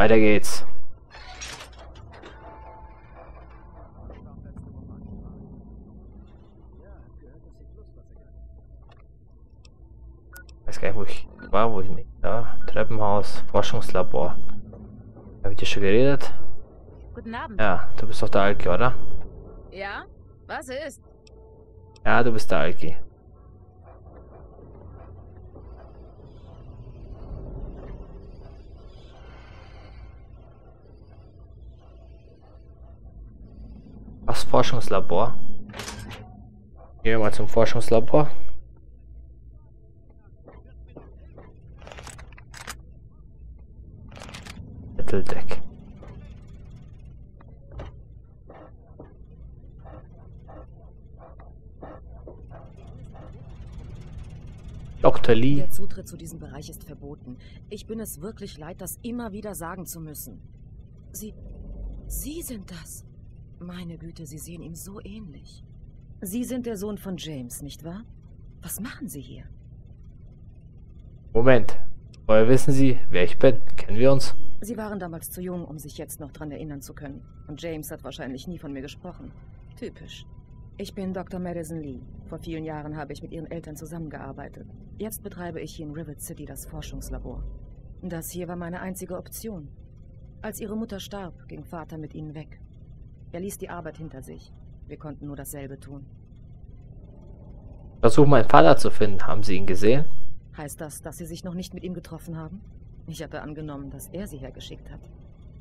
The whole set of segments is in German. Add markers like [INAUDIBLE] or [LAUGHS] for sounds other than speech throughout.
Weiter geht's. Weiß gar nicht, wo ich war, wo ich nicht. Da, Treppenhaus, Forschungslabor. Hab ich dir schon geredet? Guten Abend. Ja, du bist doch der Alki, oder? Ja? Was ist? Ja, du bist der Alki. Das Forschungslabor. Gehen wir mal zum Forschungslabor. Mitteldeck. Dr. Lee. Der Zutritt zu diesem Bereich ist verboten. Ich bin es wirklich leid, das immer wieder sagen zu müssen. Sie. Sie sind das. Meine Güte, Sie sehen ihm so ähnlich. Sie sind der Sohn von James, nicht wahr? Was machen Sie hier? Moment. Woher wissen Sie, wer ich bin? Kennen wir uns? Sie waren damals zu jung, um sich jetzt noch dran erinnern zu können. Und James hat wahrscheinlich nie von mir gesprochen. Typisch. Ich bin Dr. Madison Lee. Vor vielen Jahren habe ich mit ihren Eltern zusammengearbeitet. Jetzt betreibe ich hier in Rivet City das Forschungslabor. Das hier war meine einzige Option. Als ihre Mutter starb, ging Vater mit ihnen weg. Er ließ die Arbeit hinter sich. Wir konnten nur dasselbe tun. Versuch meinen Vater zu finden. Haben Sie ihn gesehen? Heißt das, dass Sie sich noch nicht mit ihm getroffen haben? Ich hatte angenommen, dass er Sie hergeschickt hat.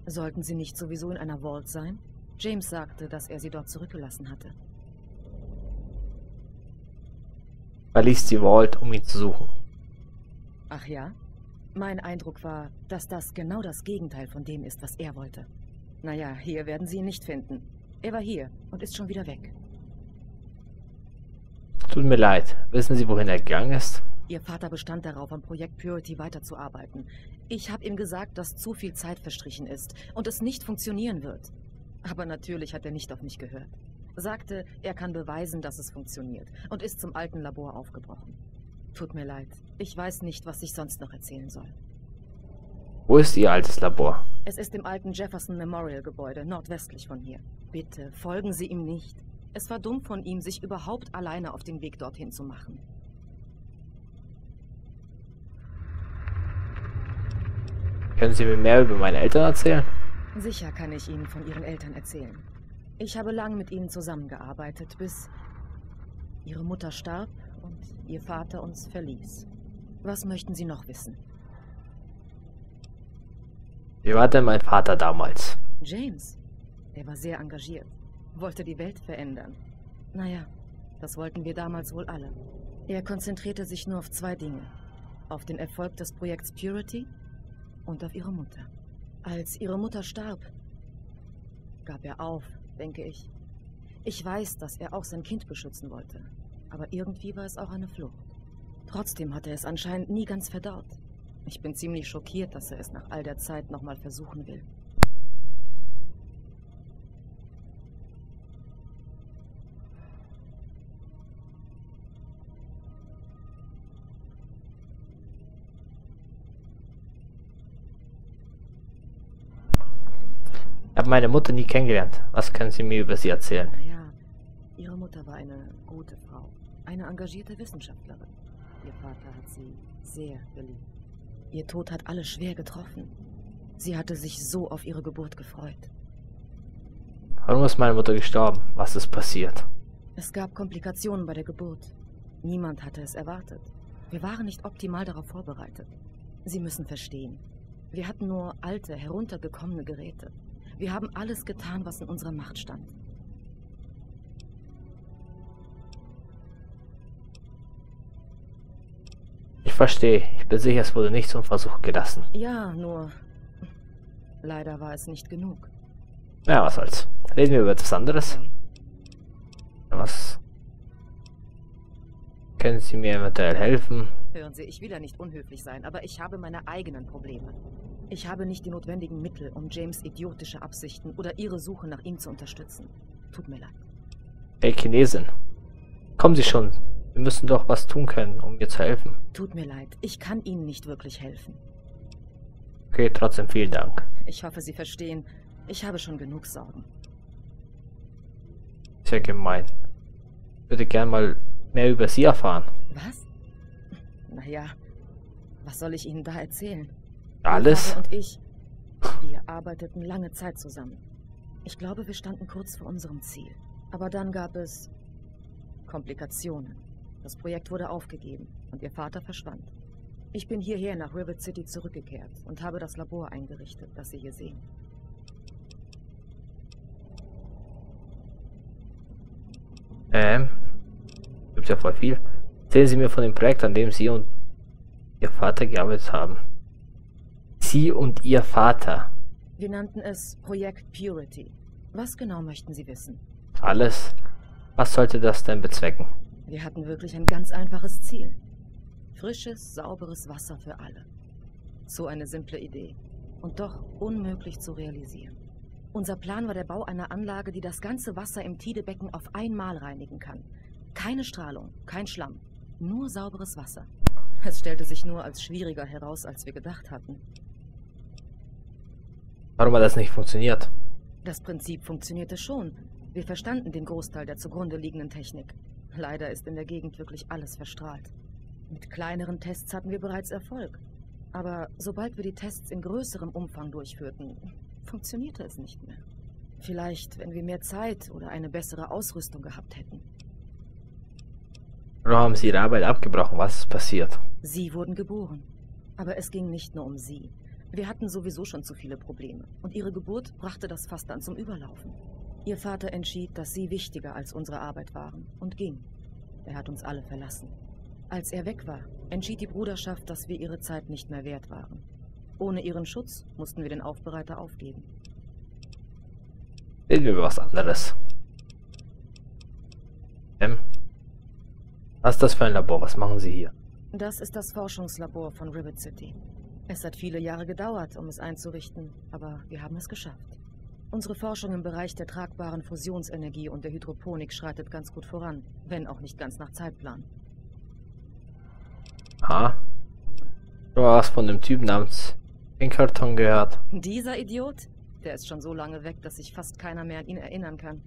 Sollten Sie nicht sowieso in einer Vault sein? James sagte, dass er Sie dort zurückgelassen hatte. Verließ die Vault, um ihn zu suchen. Ach ja? Mein Eindruck war, dass das genau das Gegenteil von dem ist, was er wollte. Naja, hier werden Sie ihn nicht finden. Er war hier und ist schon wieder weg. Tut mir leid. Wissen Sie, wohin er gegangen ist? Ihr Vater bestand darauf, am Projekt Purity weiterzuarbeiten. Ich habe ihm gesagt, dass zu viel Zeit verstrichen ist und es nicht funktionieren wird. Aber natürlich hat er nicht auf mich gehört. Sagte, er kann beweisen, dass es funktioniert und ist zum alten Labor aufgebrochen. Tut mir leid. Ich weiß nicht, was ich sonst noch erzählen soll. Wo ist Ihr altes Labor? Es ist im alten Jefferson Memorial Gebäude, nordwestlich von hier. Bitte, folgen Sie ihm nicht. Es war dumm von ihm, sich überhaupt alleine auf den Weg dorthin zu machen. Können Sie mir mehr über meine Eltern erzählen? Sicher kann ich Ihnen von Ihren Eltern erzählen. Ich habe lange mit ihnen zusammengearbeitet, bis Ihre Mutter starb und Ihr Vater uns verließ. Was möchten Sie noch wissen? Wie war denn mein Vater damals? James. Er war sehr engagiert, wollte die Welt verändern. Naja, das wollten wir damals wohl alle. Er konzentrierte sich nur auf zwei Dinge. Auf den Erfolg des Projekts Purity und auf ihre Mutter. Als ihre Mutter starb, gab er auf, denke ich. Ich weiß, dass er auch sein Kind beschützen wollte. Aber irgendwie war es auch eine Flucht. Trotzdem hat er es anscheinend nie ganz verdaut. Ich bin ziemlich schockiert, dass er es nach all der Zeit nochmal versuchen will. Ich habe meine Mutter nie kennengelernt. Was können Sie mir über sie erzählen? Naja, ihre Mutter war eine gute Frau. Eine engagierte Wissenschaftlerin. Ihr Vater hat sie sehr geliebt. Ihr Tod hat alle schwer getroffen. Sie hatte sich so auf ihre Geburt gefreut. Warum ist meine Mutter gestorben? Was ist passiert? Es gab Komplikationen bei der Geburt. Niemand hatte es erwartet. Wir waren nicht optimal darauf vorbereitet. Sie müssen verstehen. Wir hatten nur alte, heruntergekommene Geräte. Wir haben alles getan, was in unserer Macht stand. Verstehe. Ich bin sicher, es wurde nicht zum Versuch gelassen. Ja, nur... Leider war es nicht genug. Ja, was soll's. Reden wir über etwas anderes. Was? Können Sie mir eventuell helfen? Hören Sie, ich will ja nicht unhöflich sein, aber ich habe meine eigenen Probleme. Ich habe nicht die notwendigen Mittel, um James idiotische Absichten oder Ihre Suche nach ihm zu unterstützen. Tut mir leid. Hey, Chinesin. Kommen Sie schon. Wir müssen doch was tun können, um mir zu helfen. Tut mir leid, ich kann Ihnen nicht wirklich helfen. Okay, trotzdem vielen Dank. Ich hoffe, Sie verstehen. Ich habe schon genug Sorgen. Sehr gemein. Ich würde gern mal mehr über Sie erfahren. Was? Naja, was soll ich Ihnen da erzählen? Alles? Ihr und ich, wir arbeiteten lange Zeit zusammen. Ich glaube, wir standen kurz vor unserem Ziel. Aber dann gab es Komplikationen. Das Projekt wurde aufgegeben und Ihr Vater verschwand. Ich bin hierher nach Rivet City zurückgekehrt und habe das Labor eingerichtet, das Sie hier sehen. Ähm, gibt ja voll viel. Erzählen Sie mir von dem Projekt, an dem Sie und Ihr Vater gearbeitet haben. Sie und Ihr Vater. Wir nannten es Projekt Purity. Was genau möchten Sie wissen? Alles. Was sollte das denn bezwecken? Wir hatten wirklich ein ganz einfaches Ziel. Frisches, sauberes Wasser für alle. So eine simple Idee. Und doch unmöglich zu realisieren. Unser Plan war der Bau einer Anlage, die das ganze Wasser im Tidebecken auf einmal reinigen kann. Keine Strahlung, kein Schlamm, nur sauberes Wasser. Es stellte sich nur als schwieriger heraus, als wir gedacht hatten. Warum hat das nicht funktioniert? Das Prinzip funktionierte schon. Wir verstanden den Großteil der zugrunde liegenden Technik. Leider ist in der Gegend wirklich alles verstrahlt. Mit kleineren Tests hatten wir bereits Erfolg. Aber sobald wir die Tests in größerem Umfang durchführten, funktionierte es nicht mehr. Vielleicht, wenn wir mehr Zeit oder eine bessere Ausrüstung gehabt hätten. Oder haben Sie Ihre Arbeit abgebrochen? Was ist passiert? Sie wurden geboren. Aber es ging nicht nur um sie. Wir hatten sowieso schon zu viele Probleme. Und ihre Geburt brachte das Fass dann zum Überlaufen. Ihr Vater entschied, dass sie wichtiger als unsere Arbeit waren und ging. Er hat uns alle verlassen. Als er weg war, entschied die Bruderschaft, dass wir ihre Zeit nicht mehr wert waren. Ohne ihren Schutz mussten wir den Aufbereiter aufgeben. Reden wir über was anderes. Ähm? Was ist das für ein Labor? Was machen Sie hier? Das ist das Forschungslabor von Rivet City. Es hat viele Jahre gedauert, um es einzurichten, aber wir haben es geschafft. Unsere Forschung im Bereich der tragbaren Fusionsenergie und der Hydroponik schreitet ganz gut voran, wenn auch nicht ganz nach Zeitplan. Ha? Du hast von dem Typ namens Pinkerton gehört. Dieser Idiot? Der ist schon so lange weg, dass sich fast keiner mehr an ihn erinnern kann.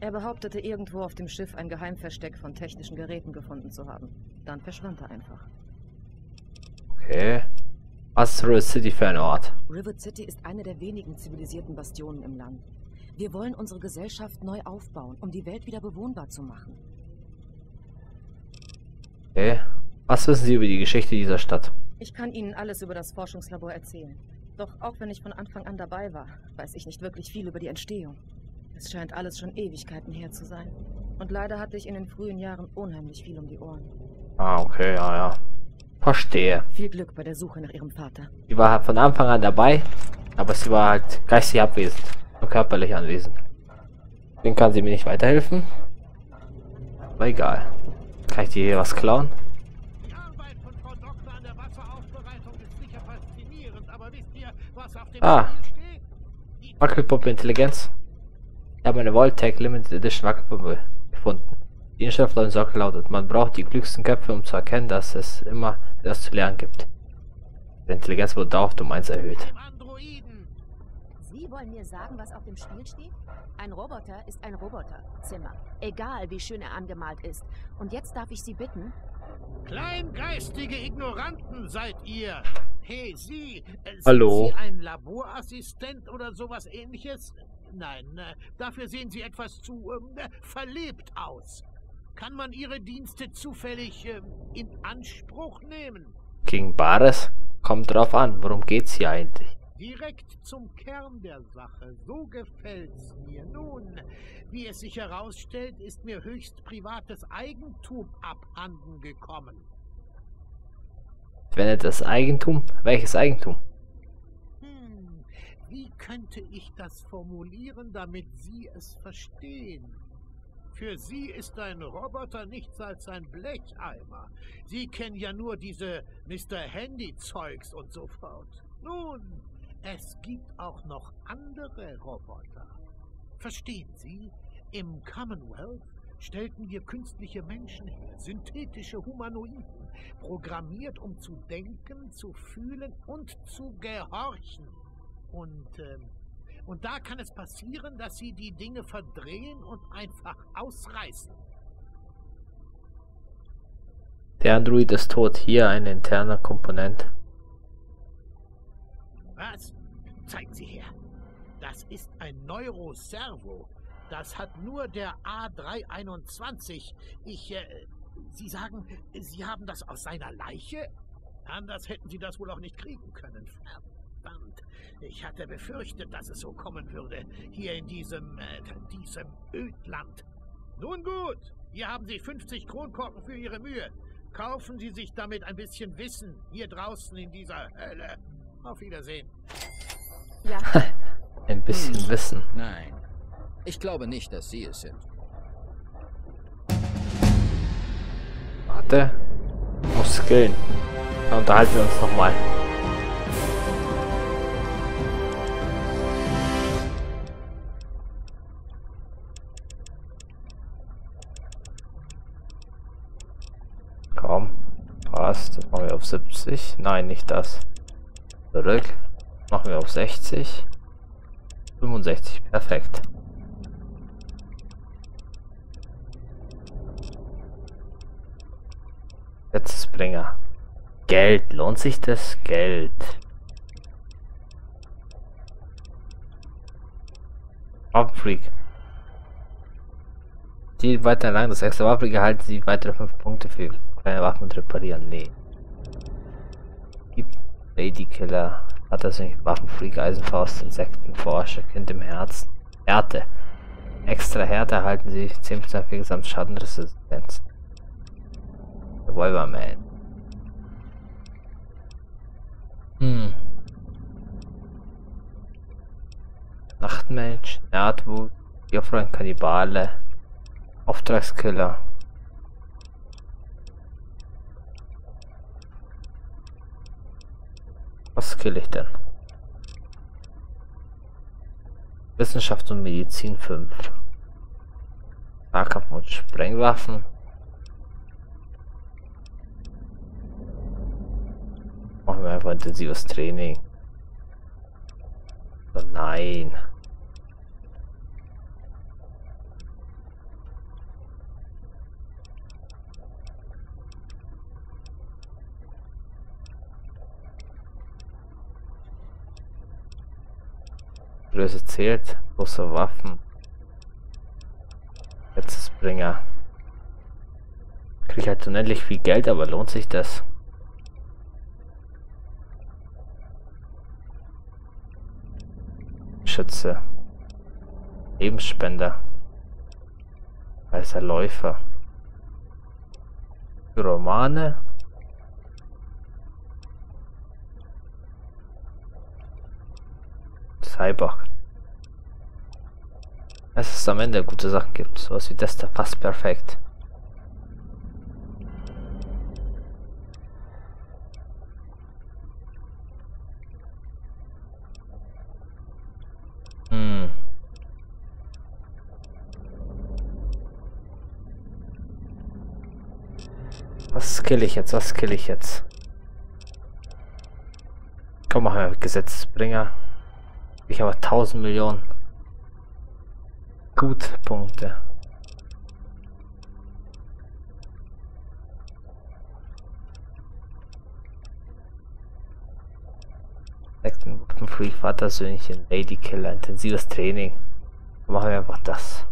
Er behauptete, irgendwo auf dem Schiff ein Geheimversteck von technischen Geräten gefunden zu haben. Dann verschwand er einfach. Okay. River City für ein Ort? Rivet City ist eine der wenigen zivilisierten Bastionen im Land. Wir wollen unsere Gesellschaft neu aufbauen, um die Welt wieder bewohnbar zu machen. Okay. Was wissen Sie über die Geschichte dieser Stadt? Ich kann Ihnen alles über das Forschungslabor erzählen. Doch auch wenn ich von Anfang an dabei war, weiß ich nicht wirklich viel über die Entstehung. Es scheint alles schon Ewigkeiten her zu sein. Und leider hatte ich in den frühen Jahren unheimlich viel um die Ohren. Ah, okay, ja, ja. Verstehe. Viel Glück bei der Suche nach Ihrem Vater. Sie war halt von Anfang an dabei, aber sie war halt geistig abwesend. Nur körperlich anwesend. Deswegen kann sie mir nicht weiterhelfen. Aber egal. Kann ich dir hier was klauen? Die Arbeit von Frau Doktor an der Wasseraufbereitung ist sicher faszinierend, aber wisst ihr, was auf dem Ah. Spiel steht? Die Wackelpuppe Intelligenz. Ich habe eine Voltec Limited Edition Wackelpuppe gefunden. Die Inschrift auf dem Sockel lautet, man braucht die klügsten Köpfe, um zu erkennen, dass es immer etwas zu lernen gibt. Die Intelligenz wurde dauerhaft um 1 erhöht. Sie wollen mir sagen, was auf dem Spiel steht? Ein Roboter ist ein Roboter, Zimmer. Egal, wie schön er angemalt ist. Und jetzt darf ich Sie bitten, Kleingeistige Ignoranten seid ihr. Hey, Sie, äh, sind Hallo? Sie ein Laborassistent oder sowas ähnliches? Nein, äh, dafür sehen Sie etwas zu ähm, äh, verlebt aus. Kann man Ihre Dienste zufällig ähm, in Anspruch nehmen? Gegen Bares? Kommt drauf an, worum geht's hier eigentlich? Direkt zum Kern der Sache. So gefällt's mir. Nun, wie es sich herausstellt, ist mir höchst privates Eigentum abhanden gekommen. Wenn das Eigentum? Welches Eigentum? Hm, wie könnte ich das formulieren, damit Sie es verstehen? Für Sie ist ein Roboter nichts als ein Blecheimer. Sie kennen ja nur diese Mr. Handy-Zeugs und so fort. Nun, es gibt auch noch andere Roboter. Verstehen Sie? Im Commonwealth stellten wir künstliche Menschen her, synthetische Humanoiden, programmiert, um zu denken, zu fühlen und zu gehorchen. Und, äh, und da kann es passieren, dass sie die Dinge verdrehen und einfach ausreißen. Der Android ist tot. Hier ein interner Komponent. Was? Zeigen Sie her. Das ist ein Neuroservo. Das hat nur der A321. Ich, äh, Sie sagen, Sie haben das aus seiner Leiche? Anders hätten Sie das wohl auch nicht kriegen können. Verdammt. Ich hatte befürchtet, dass es so kommen würde. Hier in diesem, äh, diesem Ödland. Nun gut. Hier haben Sie 50 Kronkorken für Ihre Mühe. Kaufen Sie sich damit ein bisschen Wissen hier draußen in dieser Hölle. Auf Wiedersehen. Ja, Ein bisschen Hm. Wissen. Nein. Ich glaube nicht, dass Sie es sind. Warte. Muss skillen. Dann unterhalten wir uns nochmal. Komm. 70. Nein, nicht das. Zurück. Machen wir auf 60. 65. Perfekt. Jetzt Bringer. Geld. Lohnt sich das Geld? Waffenfreak. Die weiter lang. Das extra Waffenfreak erhalten sie weitere 5 Punkte für kleine Waffen reparieren. Nee. Ladykiller. Hat das nicht Waffenfreak, Eisenfaust, Insektenforscher, Kind im Herzen. Härte. Extra Härte erhalten sie 10% für Gesamtschadenresistenz. Revolverman. Hm. Nachtmensch, Nerdwut, Jofreund Kannibale, Auftragskiller. Was kill ich denn? Wissenschaft und Medizin 5. Nahkampf und Sprengwaffen. Machen wir einfach intensives Training. Oh nein. Größe zählt, große Waffen. Bringer. Krieg halt unendlich viel Geld, aber lohnt sich das? Schütze. Lebensspender. Weißer Läufer. Romane. Cyborg. Dass es am Ende gute Sachen gibt. Sowas wie das da passt perfekt. Hm. Was skill ich jetzt? Was skill ich jetzt? Komm, machen wir Gesetzesbringer. Ich habe 1000 Millionen. Gut, Punkte. Free Vatersöhnchen, Lady Killer, intensives Training. Machen wir einfach das.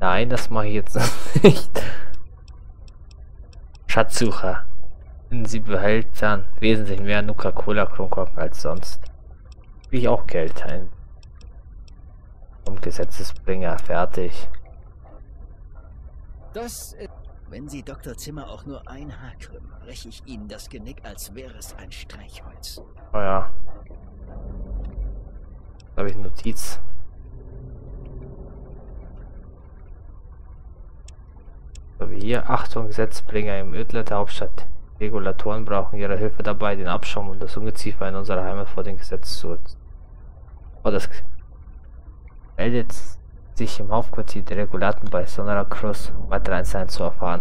Nein, das mache ich jetzt [LAUGHS] nicht. Schatzsucher. Sie behält dann wesentlich mehr Nuka-Cola-Kronkorken als sonst. Ich auch Geld ein. Und Gesetzesbringer, fertig. Das ist... Wenn Sie Dr. Zimmer auch nur ein Haar krümmen, breche ich Ihnen das Genick, als wäre es ein Streichholz. Oh ja. Da habe ich eine Notiz. So wie hier. Achtung, Gesetzbringer im Ödler der Hauptstadt. Regulatoren brauchen ihre Hilfe dabei, den Abschaum und das Ungeziefer in unserer Heimat vor dem Gesetz zu. Oh, das. Meldet sich im Hauptquartier der Regulaten bei Sonora Cruz, um weitere Einzelheiten zu erfahren.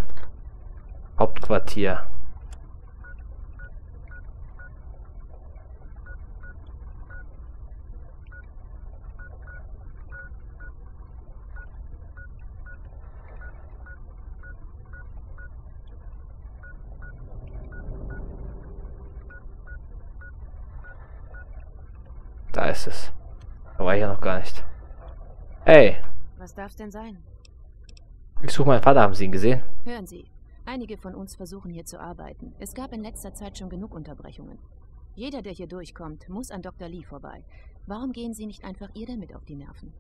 Hauptquartier. Da ist es. War ich ja noch gar nicht. Hey, Was darf's denn sein? ich suche meinen Vater. Haben Sie ihn gesehen? Hören Sie, einige von uns versuchen hier zu arbeiten. Es gab in letzter Zeit schon genug Unterbrechungen. Jeder, der hier durchkommt, muss an Dr. Lee vorbei. Warum gehen Sie nicht einfach ihr damit auf die Nerven?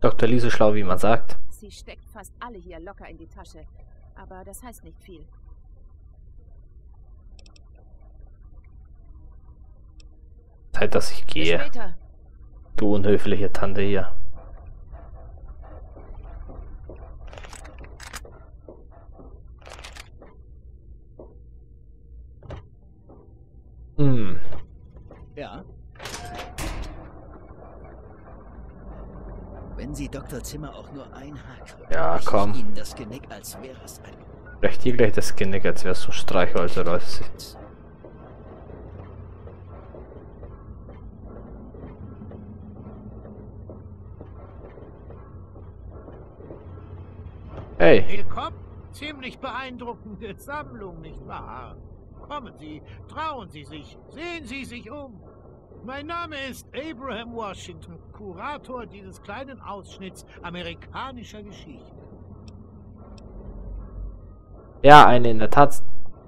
Dr. Lee so schlau, wie man sagt. Sie steckt fast alle hier locker in die Tasche. Aber das heißt nicht viel. Zeit, dass ich Bis gehe. später. Du unhöfliche Tante hier. Hm. Ja. Wenn Sie Dr. Zimmer auch nur ein Haar krümmen, Ja, ich komm. Ihnen das Genick, als wäre es ein Brech dir gleich das Genick, als wärst du ein Streichholzer, Leute. Hey, Willkommen. Ziemlich beeindruckende Sammlung, nicht wahr? Kommen Sie, trauen Sie sich, sehen Sie sich um. Mein Name ist Abraham Washington, Kurator dieses kleinen Ausschnitts amerikanischer Geschichte. ja, eine in der Tat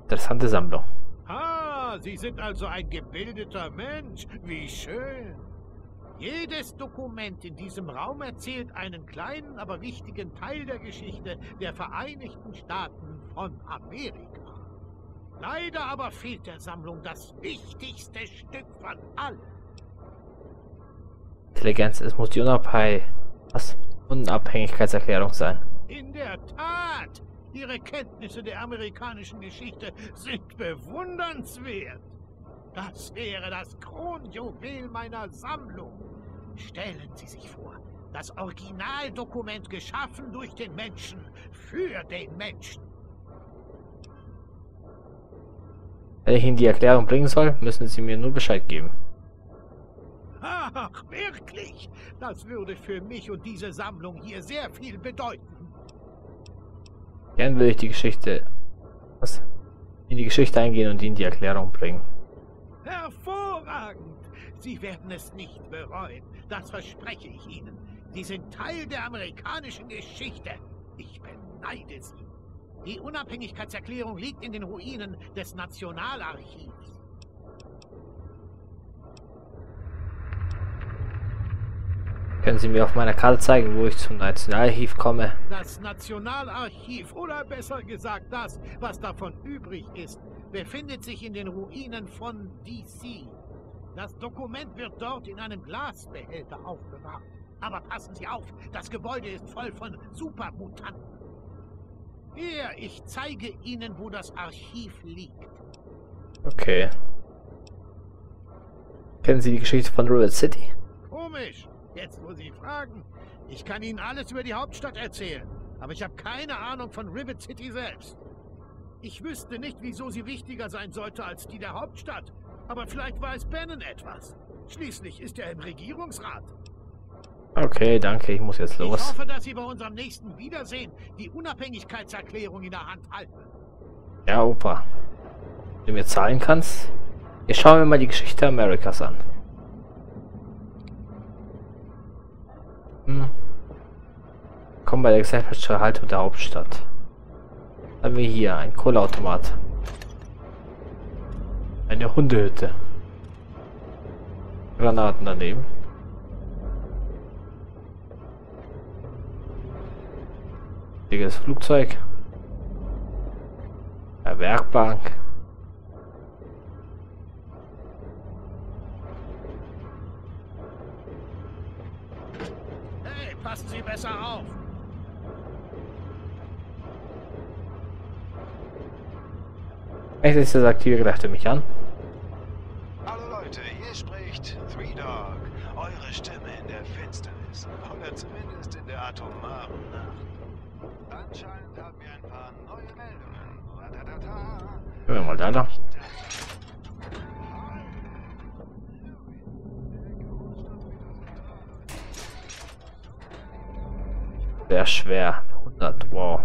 interessante Sammlung. Ah, Sie sind also ein gebildeter Mensch. Wie schön. Jedes Dokument in diesem Raum erzählt einen kleinen, aber wichtigen Teil der Geschichte der Vereinigten Staaten von Amerika. Leider aber fehlt der Sammlung das wichtigste Stück von allen. Intelligenz, es muss die Unabhängig was? Unabhängigkeitserklärung sein. In der Tat, Ihre Kenntnisse der amerikanischen Geschichte sind bewundernswert. Das wäre das Kronjuwel meiner Sammlung. Stellen Sie sich vor, das Originaldokument geschaffen durch den Menschen, für den Menschen. Wenn ich Ihnen die Erklärung bringen soll, müssen Sie mir nur Bescheid geben. Ach, wirklich? Das würde für mich und diese Sammlung hier sehr viel bedeuten. Gern würde ich die Geschichte was? in die Geschichte eingehen und Ihnen die Erklärung bringen. Hervorragend! Sie werden es nicht bereuen, das verspreche ich Ihnen. Sie sind Teil der amerikanischen Geschichte. Ich beneide Sie. Die Unabhängigkeitserklärung liegt in den Ruinen des Nationalarchivs. Können Sie mir auf meiner Karte zeigen, wo ich zum Nationalarchiv komme? Das Nationalarchiv, oder besser gesagt das, was davon übrig ist, befindet sich in den Ruinen von DC. Das Dokument wird dort in einem Glasbehälter aufbewahrt. Aber passen Sie auf, das Gebäude ist voll von Supermutanten. Hier, ich zeige Ihnen, wo das Archiv liegt. Okay. Kennen Sie die Geschichte von River City? Komisch. Jetzt, wo Sie fragen. Ich kann Ihnen alles über die Hauptstadt erzählen, aber ich habe keine Ahnung von Rivet City selbst. Ich wüsste nicht, wieso sie wichtiger sein sollte als die der Hauptstadt. Aber vielleicht weiß Bannon etwas. Schließlich ist er im Regierungsrat. Okay, danke, ich muss jetzt Ich los. hoffe, dass Sie bei unserem nächsten Wiedersehen die Unabhängigkeitserklärung in der Hand halten. Ja, Opa. Wenn du mir zahlen kannst? Jetzt schauen wir mal die Geschichte Amerikas an. Hm. Kommen bei der gesellschaftlichen Erhaltung der Hauptstadt. Haben wir hier ein Kohleautomat. Eine Hundehütte. Granaten daneben. Dickes Flugzeug. Eine Werkbank. Hey, passen Sie besser auf. Echt ist das aktive Kräfte mich an? Hallo Leute, hier spricht Three Dog, eure Stimme in der Finsternis. Gehen wir mal da lang. Sehr schwer. 100, wow.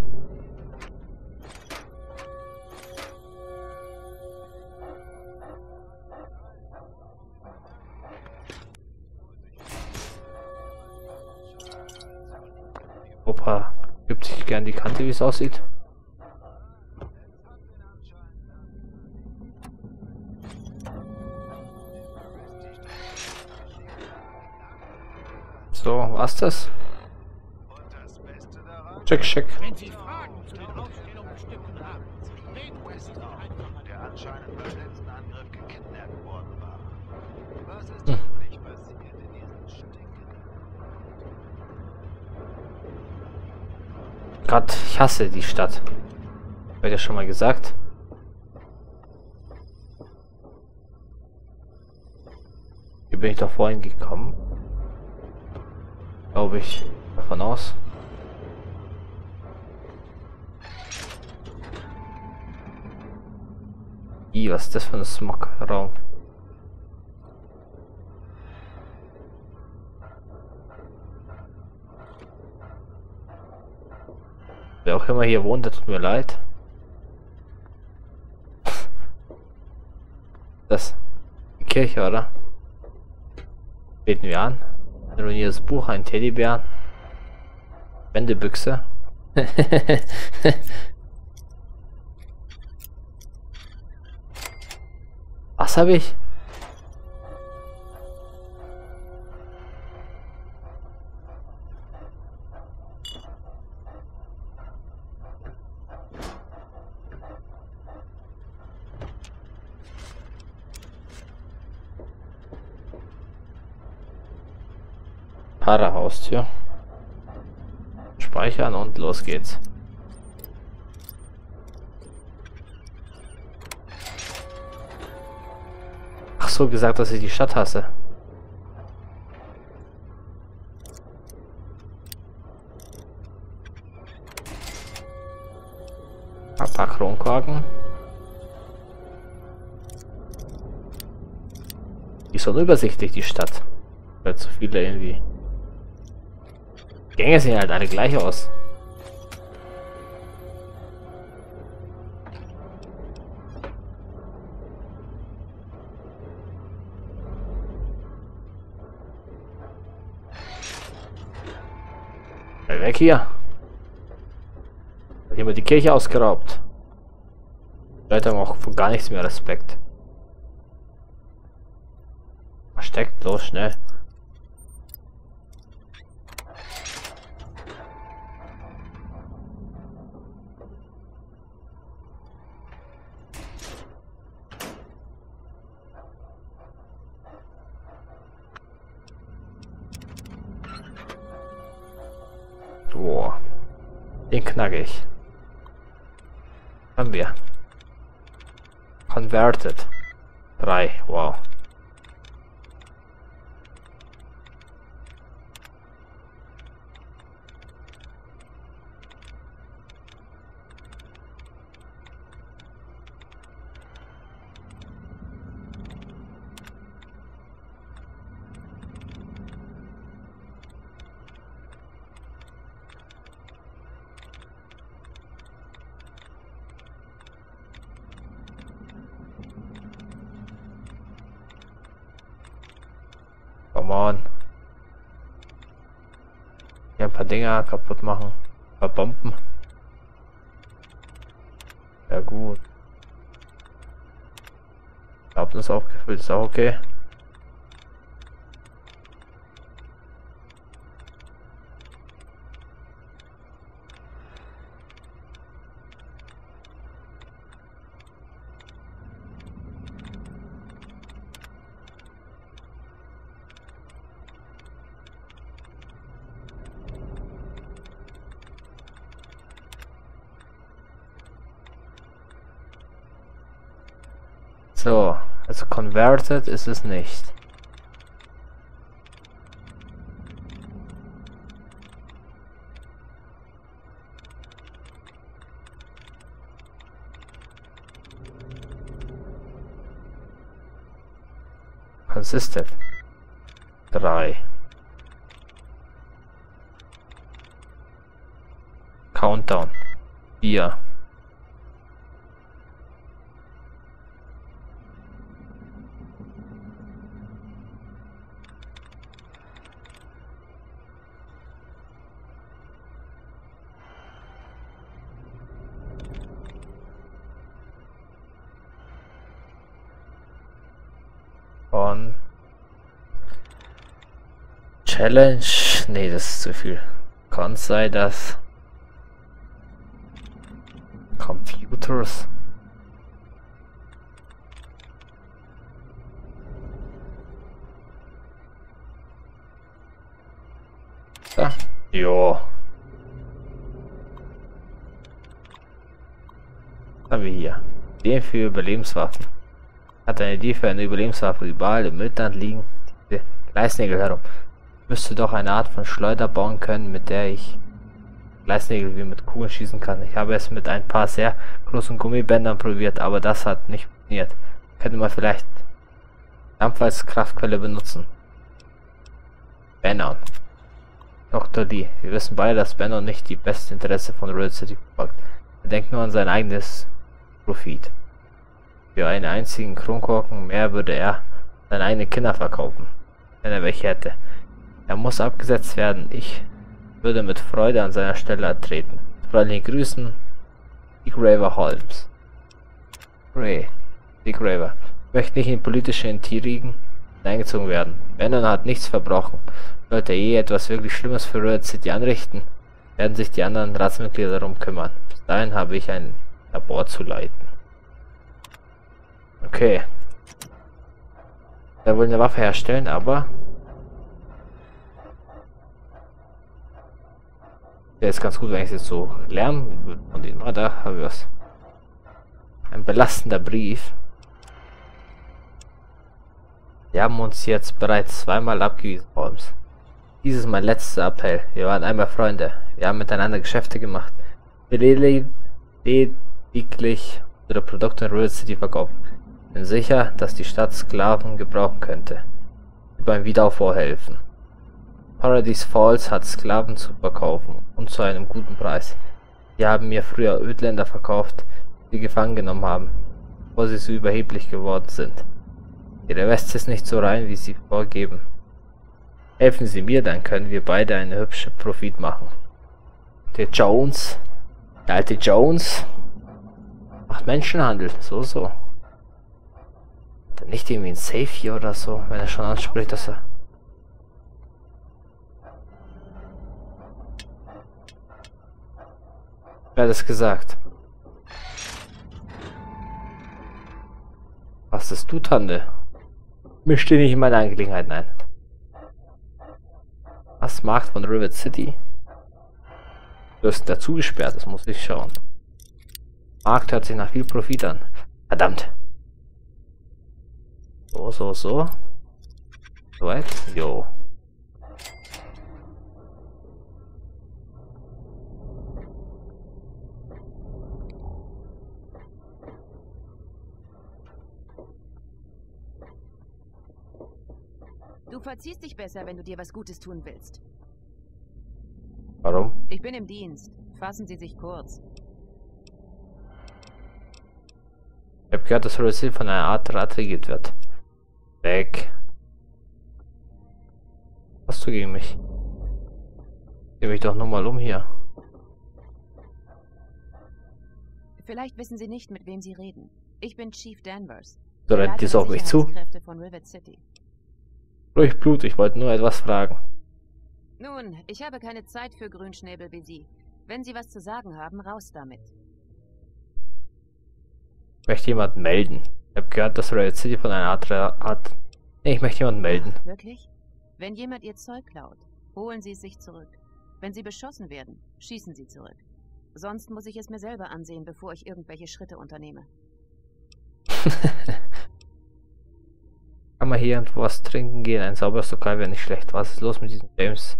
Opa gibt sich gern die Kante, wie es aussieht. Worden war. Was ist Hm. Gott, ich hasse die Stadt. Wird ja schon mal gesagt. Hier bin ich doch vorhin gekommen. Glaube ich. Davon aus. Ih, was ist das für ein Smog-Raum? Wer auch immer hier wohnt, tut mir leid. Das die Kirche, oder? Beten wir an. Ein ruiniertes Buch, ein Teddybär. Wendebüchse. [LAUGHS] Was habe ich? Los geht's. Ach so, gesagt, dass ich die Stadt hasse. Ein paar Kronkorken. Die ist unübersichtlich, die Stadt. Weil zu viele irgendwie. Gänge sehen halt alle gleich aus. Weg hier. Hat jemand die Kirche ausgeraubt. Die Leute haben auch von gar nichts mehr Respekt. Versteckt, los, schnell. Converted. Drei. Wow. Come on. Hier ein paar Dinger kaputt machen. Ein paar Bomben. Ja gut. Erlaubnis aufgefüllt, ist auch okay. Also converted ist es nicht. Consisted. Drei. Countdown. Vier. Challenge. Nee, das ist zu viel. Kann sein, dass Computers. Da. Jo. Haben wir hier. Den für Überlebenswaffen. Hat eine Idee für eine Überlebenswaffe. Überall im Müllland liegen Gleisnägel herum. Müsste doch eine Art von Schleuder bauen können, mit der ich Gleisnägel wie mit Kugeln schießen kann. Ich habe es mit ein paar sehr großen Gummibändern probiert, aber das hat nicht funktioniert. Könnte man vielleicht Dampf als Kraftquelle benutzen. Bannon. Dr. Lee. Wir wissen beide, dass Bannon nicht die beste Interesse von Red City verfolgt. Er denkt nur an sein eigenes Profit. Für einen einzigen Kronkorken mehr würde er seine eigenen Kinder verkaufen, wenn er welche hätte. Er muss abgesetzt werden. Ich würde mit Freude an seiner Stelle treten. Freundlich grüßen, Dick Raver Holmes. Ray, Dick Raver. Ich möchte nicht in politische Intrigen eingezogen werden. Bannon hat nichts verbrochen. Sollte er eh etwas wirklich Schlimmes für Red City anrichten, werden sich die anderen Ratsmitglieder darum kümmern. Bis dahin habe ich ein Labor zu leiten. Okay. Er will eine Waffe herstellen, aber... Der ist ganz gut, wenn ich jetzt so lernen würde von denen. Da habe ich was. Ein belastender Brief. Wir haben uns jetzt bereits zweimal abgewiesen, Holmes. Dies ist mein letzter Appell. Wir waren einmal Freunde. Wir haben miteinander Geschäfte gemacht. Wir lediglich unsere Produkte in Real City verkaufen bin sicher, dass die Stadt Sklaven gebrauchen könnte, beim Wiederaufbau helfen. Paradise Falls hat Sklaven zu verkaufen und zu einem guten Preis. Die haben mir früher Ödländer verkauft, die gefangen genommen haben, bevor sie so überheblich geworden sind. Ihre Weste ist nicht so rein, wie sie vorgeben. Helfen Sie mir, dann können wir beide eine hübsche Profit machen. Der Jones, der alte Jones, macht Menschenhandel, so so. Dann nicht irgendwie ein Safe hier oder so, wenn er schon anspricht, dass er... Wer es gesagt? Was ist du, Tante? Misch dich nicht in meine Angelegenheiten ein. Was Markt von Rivet City? Du hast dazu gesperrt, das muss ich schauen. Markt hört sich nach viel Profit an. Verdammt. So, so, so. Soweit? Jo. Du verziehst dich besser, wenn du dir was Gutes tun willst. Warum? Ich bin im Dienst. Fassen Sie sich kurz. Ich habe gehört, dass Rosil von einer Art Rat regiert wird. Weg. Hast du gegen mich? Geh mich doch nur mal um hier. Vielleicht wissen Sie nicht, mit wem Sie reden. Ich bin Chief Danvers. So rennt dies auf mich zu. Sicherheitskräfte von Rivet City. Ruhig Blut, ich wollte nur etwas fragen. Nun, ich habe keine Zeit für Grünschnäbel wie Sie. Wenn Sie was zu sagen haben, raus damit. Ich möchte jemanden melden. Ich habe gehört, dass Riot City von einer Art... Art nee, ich möchte jemanden melden. Wirklich? Wenn jemand Ihr Zeug klaut, holen Sie es sich zurück. Wenn Sie beschossen werden, schießen Sie zurück. Sonst muss ich es mir selber ansehen, bevor ich irgendwelche Schritte unternehme. [LAUGHS] Kann man hier irgendwo was trinken gehen? Ein sauberes Lokal wäre nicht schlecht. Was ist los mit diesem James?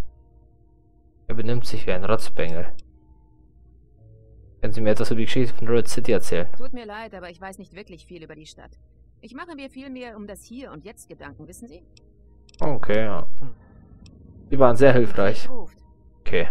Er benimmt sich wie ein Rotzbengel. Können Sie mir etwas über die Geschichte von Road City erzählen? Tut mir leid, aber ich weiß nicht wirklich viel über die Stadt. Ich mache mir viel mehr um das Hier und Jetzt Gedanken, wissen Sie? Okay, ja. Die waren sehr hilfreich. Okay.